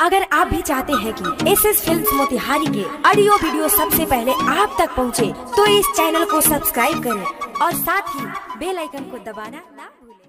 अगर आप भी चाहते हैं कि एस एस फ़िल्म मोतिहारी के ऑडियो वीडियो सबसे पहले आप तक पहुँचे, तो इस चैनल को सब्सक्राइब करें और साथ ही बेल आइकन को दबाना ना भूलें।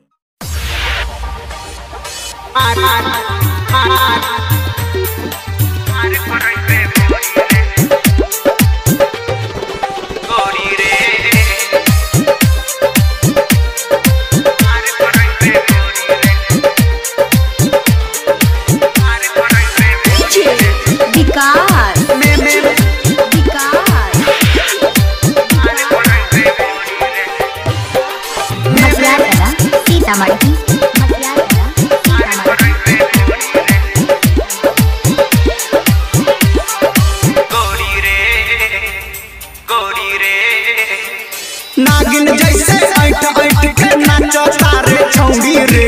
जैसे के नाचो तारे छौड़ी रे।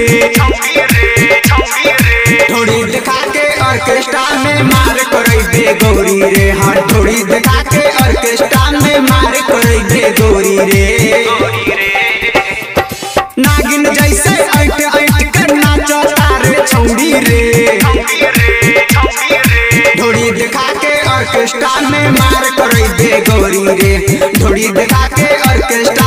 थोड़ी दिखा के ऑर्केस्ट्रा में मार करई दे गौरी रे। हाँ थोड़ी दिखा के ऑर्केस्ट्रा में मार करई दे गौरी रे। नागिन जैसे के नाचो तारे छौड़ी रे। थोड़ी दिखा के ऑर्केस्ट्रा में मार करई दे गौरी रे। थोड़ी दिखा के ऑर्केस्ट्रा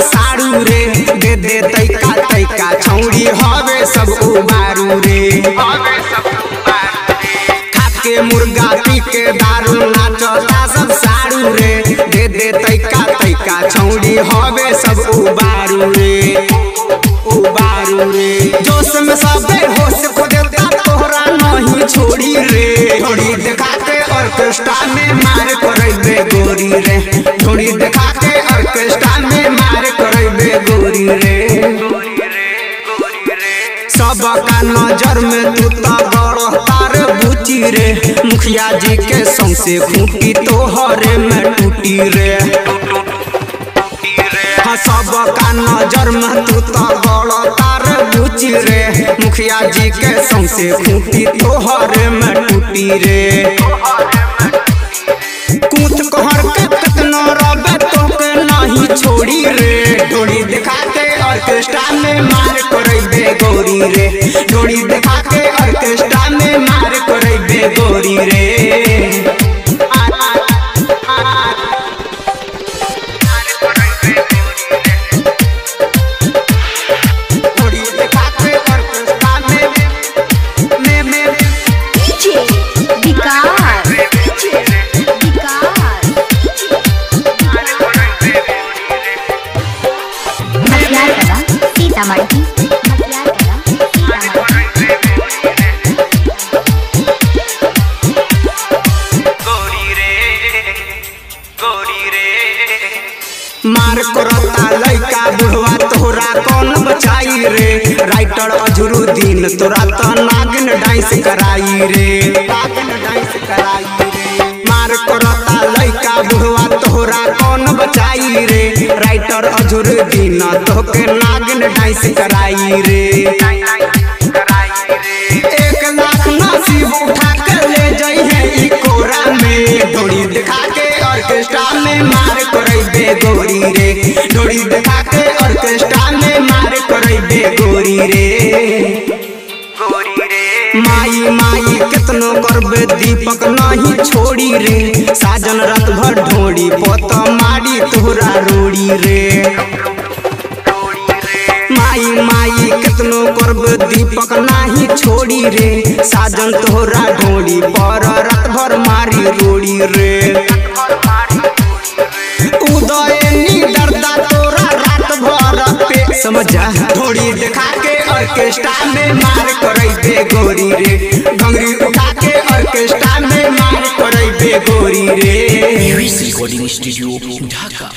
साड़ू रे, दे दे तैका तैका छौड़ी हवे सब उबारू रे। खाके मुर्गा पी के दारू नाचता सब साड़ू रे, दे दे तैका तैका छौड़ी हवे सब उबारू रे। उबारू रे। जोश में सबे होश खो देता तोहरा नहीं छोड़ी रे। थोड़ी दिखा के ऑर्केस्ट्रा में मार करे गोरी रे। थोड़ी दिखा के ऑर्केस्ट्रा सबका नज़र में तू तार बुची रे, मुखिया जी के सौसे खूंटी तोहरे में टूटी रे। सबका नज़र में तू तो बड़, तार बुची रे, मुखिया जी के सौसे खूंटी तोहरे में टूटी रे। कूच कहर के रे। डोरी दिखा के ऑर्केस्ट्रा में मार करे बे गौरी रे। डोरी करता लइका बुढ़वा तोहरा कौन बचाई रे? राइटर अजरुद्दीन तोरा तो नागिन डांस कराई रे। नागिन डांस कराई रे। मार करता लइका बुढ़वा तोहरा कौन बचाई रे? राइटर अजरुद्दीन तोहके नागिन डांस कराई रे। एक लाख नसीब उठा के ले जाई है ई कोरा में। डोरी दिखा बे गोरी रे। डोरी दिखा के ऑर्केस्ट्रा में मार करे बे गोरी रे। माई माई, कितनो करबे दीपक नहीं छोड़ी रे। साजन रात भर ढोड़ी पोत मारी तोहरा रोड़ी रे। माई माई, कितनो करब दीपक नाही छोड़ी रे। साजन तोहरा ढोड़ी पर रात भर मारी रोड़ी रे। ऑर्केस्ट्रा में मार करई दे गोरी रे घंगरी उठा के ऑर्केस्ट्रा में मार करैबे गोरी रे रिकॉर्डिंग स्टूडियो ढाका